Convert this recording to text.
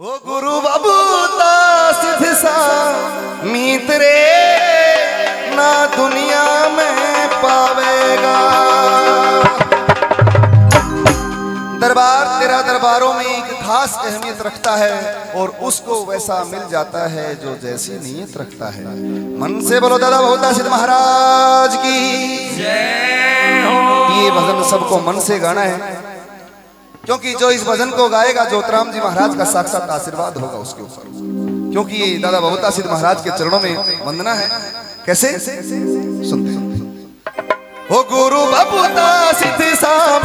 ओ गुरु बाबू सिद्ध सा मीत रे, ना दुनिया में पावेगा। दरबार, तेरा दरबारों में एक खास अहमियत रखता है और उसको वैसा मिल जाता है जो जैसी नीयत रखता है। मन से बोलो, दादा बहुता सिद्ध महाराज की। ये भजन सबको मन से गाना है। क्योंकि जो इस भजन को गाएगा ज्योतराम जी महाराज का साक्षात आशीर्वाद होगा उसके ऊपर। क्योंकि ये दादा बहुता सिद्ध महाराज के चरणों में वंदना है। कैसे? सुनते हो। गुरु बबूता सिद्ध सा